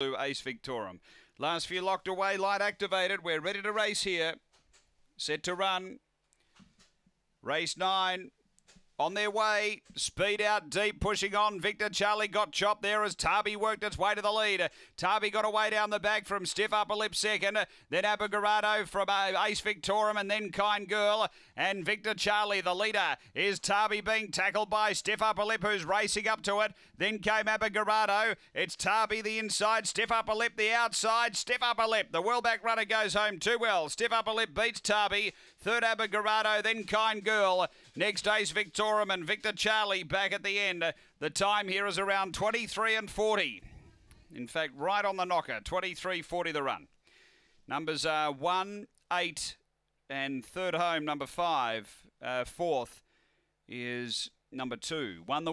Ace Victorum. Last few locked away, light activated. We're ready to race here. Set to run. Race nine. On their way, speed out deep, pushing on. Victor Charlie got chopped there as Tarby worked its way to the lead. Tarby got away down the back from Stiff Upper Lip second, then Abigarado from uh, Ace Victorum, and then Kind Girl. And Victor Charlie, the leader, is Tarby being tackled by Stiff Upper Lip, who's racing up to it. Then came Abigarado. It's Tarby the inside, Stiff Upper Lip the outside, Stiff Upper Lip. The wellback runner goes home too well. Stiff Upper Lip beats Tarby. Third Abigarado, then Kind Girl. Next Ace Victorum and Victor Charlie back at the end. The time here is around 23 and 40. In fact, right on the knocker, 23.40 the run. Numbers are 1, 8, and third home, number 5. Uh, fourth is number 2. Won the